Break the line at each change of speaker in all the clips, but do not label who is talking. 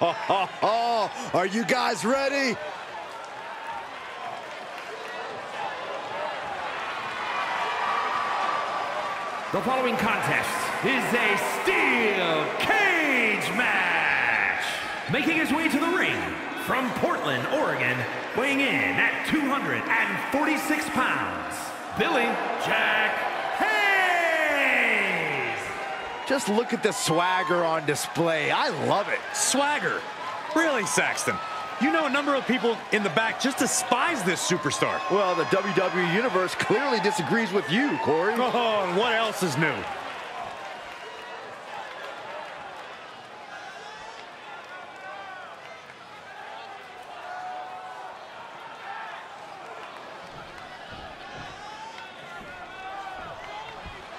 Are you guys ready?
The following contest is a steel cage match. Making his way to the ring from Portland, Oregon, weighing in at 246 pounds, Billy Jack
Just look at the swagger on display. I love it.
Swagger? Really, Saxton? You know a number of people in the back just despise this superstar.
Well, the WWE Universe clearly disagrees with you, Corey.
Oh, and what else is new?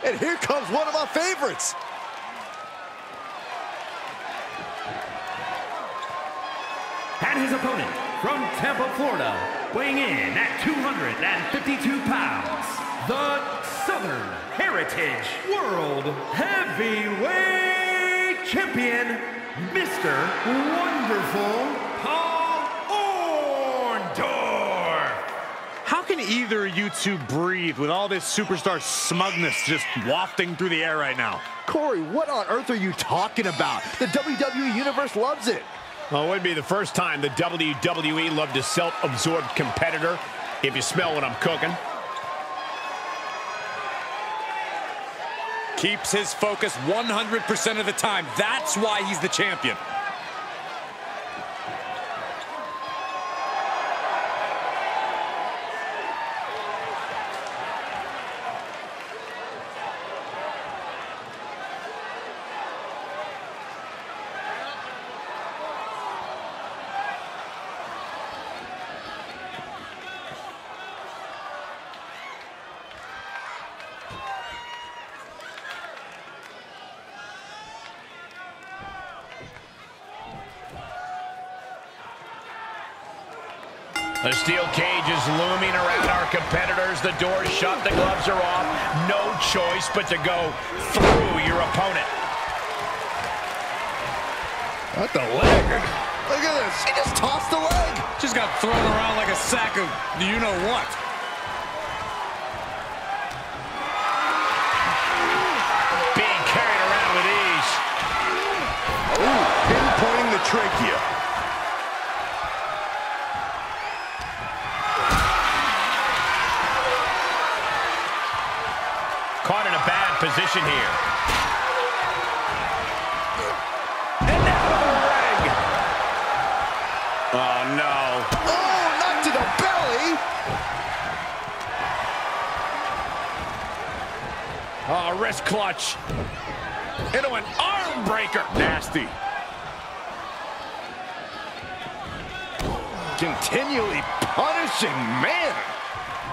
And here comes one of my favorites.
And his opponent from Tampa, Florida, weighing in at 252 pounds, the Southern Heritage World Heavyweight Champion, Mr. Wonderful Paul Orndorff.
How can either of you two breathe with all this superstar smugness just wafting through the air right now?
Corey, what on earth are you talking about? The WWE Universe loves it.
Well, it wouldn't be the first time the WWE loved a self-absorbed competitor, if you smell what I'm cooking.
Keeps his focus 100% of the time. That's why he's the champion.
The steel cage is looming around our competitors. The door's shut, the gloves are off. No choice but to go through your opponent.
What the leg? Look at this. He just tossed the leg.
Just got thrown around like a sack of you know what.
Being carried around with ease.
Ooh, pinpointing the trachea.
Caught in a bad position here. And now to the ring. Oh, no.
Oh, not to the belly.
Oh, wrist clutch. Into an arm breaker. Nasty.
Continually punishing, man.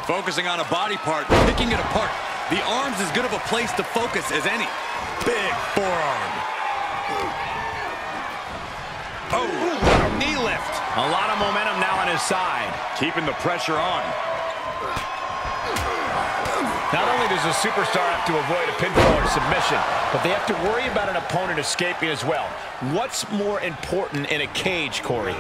Focusing on a body part, picking it apart. The arm's as good of a place to focus as any. Big forearm. Oh, knee lift.
A lot of momentum now on his side.
Keeping the pressure on.
Not only does a superstar have to avoid a pinfall or submission, but they have to worry about an opponent escaping as well. What's more important in a cage, Corey?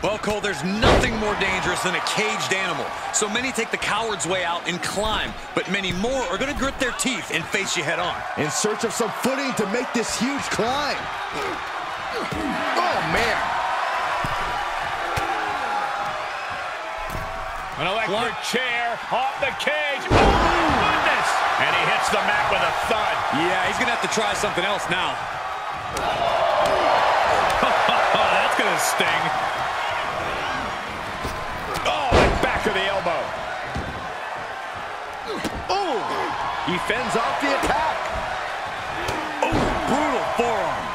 Well, Cole, there's nothing more dangerous than a caged animal. So many take the coward's way out and climb, but many more are going to grit their teeth and face you head on.
In search of some footing to make this huge climb. Oh, man.
An electric chair off the cage. Oh, my goodness! And he hits the mat with a thud.
Yeah, he's going to have to try something else now.
Oh, that's going to sting. Oh,
he fends off the attack.
Oh, brutal forearm.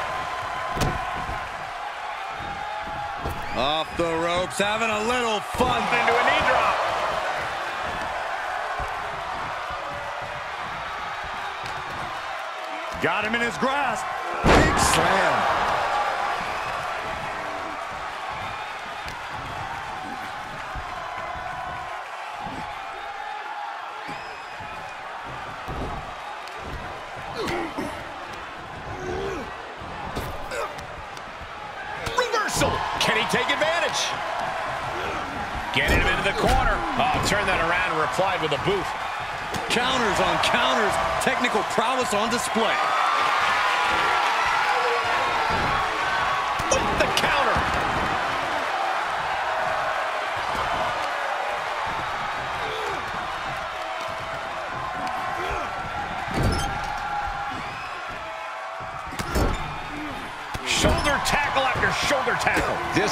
Off the ropes, having a little fun.
Into a knee drop.
Got him in his grasp.
Big slam.
He take advantage? Getting him into the corner. Oh, turn that around and replied with a boot.
Counters on counters. Technical prowess on display.
With the counter.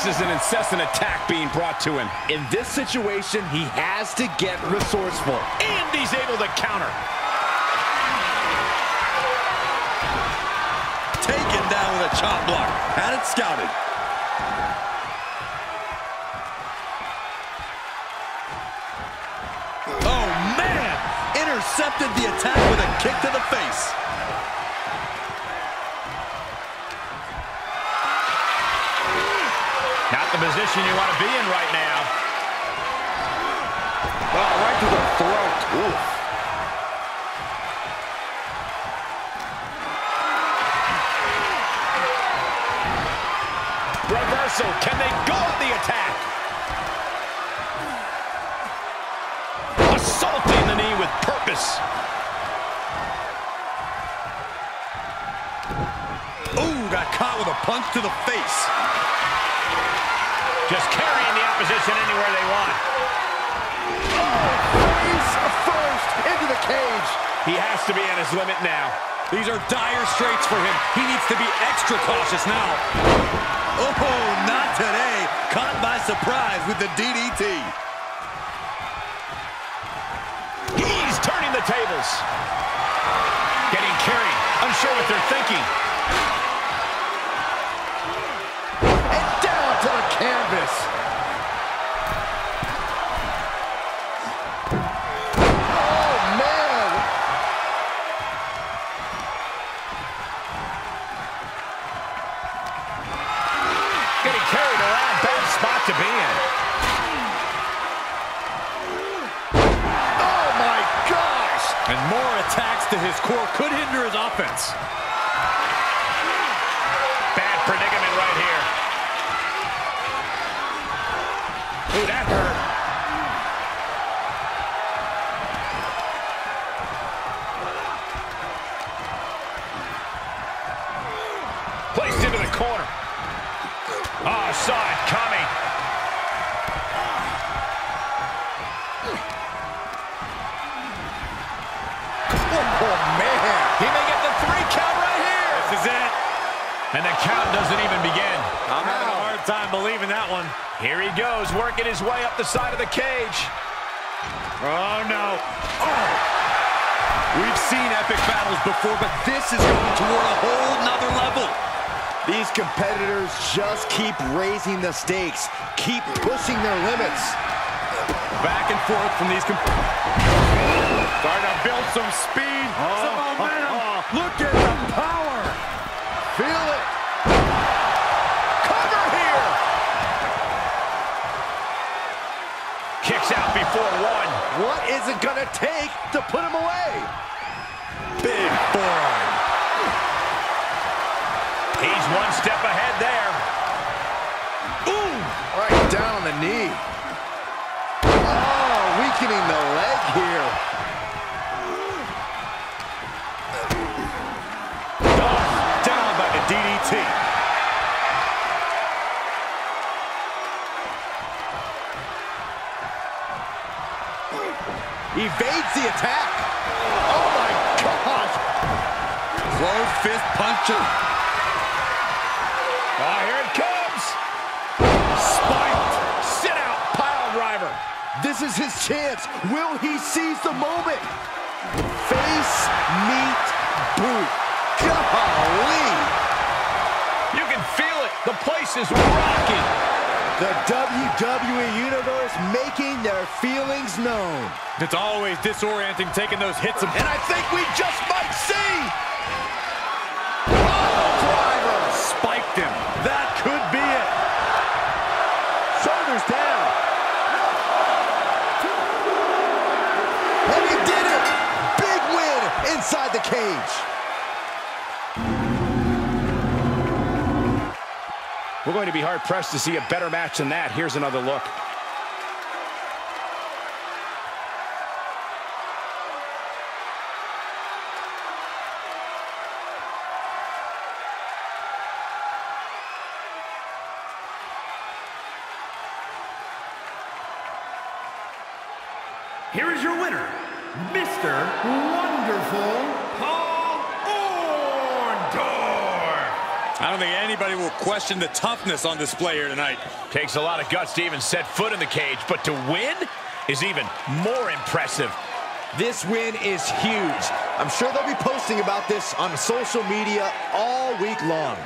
This is an incessant attack being brought to him.
In this situation, he has to get resourceful.
And he's able to counter.
Taken down with a chop block. Had it scouted. Oh, man! Intercepted the attack with a kick to the face.
Position you want to be in right now.
Oh, right to the throat. Oof.
Reversal. Can they go on the attack? Assaulting the knee with purpose.
Ooh, got caught with a punch to the face.
Just carrying the opposition anywhere they want.
Face first into the cage.
He has to be at his limit now.
These are dire straits for him. He needs to be extra cautious now. Oh, not today. Caught by surprise with the DDT.
He's turning the tables. Getting carried. Unsure what they're thinking.
To
his core could hinder his offense.
Bad predicament right here. Ooh, that hurt. Placed into the corner. Oh, saw it coming.
Is it.
And the count doesn't even begin.
I'm having a hard time believing that one.
Here he goes, working his way up the side of the cage.
Oh, no. Oh. We've seen epic battles before, but this is going toward a whole nother level.
These competitors just keep raising the stakes, keep pushing their limits.
Back and forth from these competitors. Starting to build some speed, oh. some momentum. Uh-huh. Look at the power.
Feel it.
Cover here. Kicks out before one.
What is it going to take to put him away?
Big forearm.
He's one step ahead there.
Ooh. Right down on the knee. Oh, weakening the leg here. Evades the attack. Oh, my gosh.
Closed fist puncher.
Oh, here it comes. Spiked. Sit out. Pile driver.
This is his chance. Will he seize the moment? Face, meet, boot. Golly.
You can feel it. The place is rocking.
The WWE Universe making their feelings known.
It's always disorienting taking those hits. And
I think we just might see.
Hard-pressed to see a better match than that. Here's another look.
Here is your winner, Mr. Wonderful Paul Orndorff.
I don't think anybody will question the toughness on display here tonight.
Takes a lot of guts to even set foot in the cage, but to win is even more impressive.
This win is huge. I'm sure they'll be posting about this on social media all week long.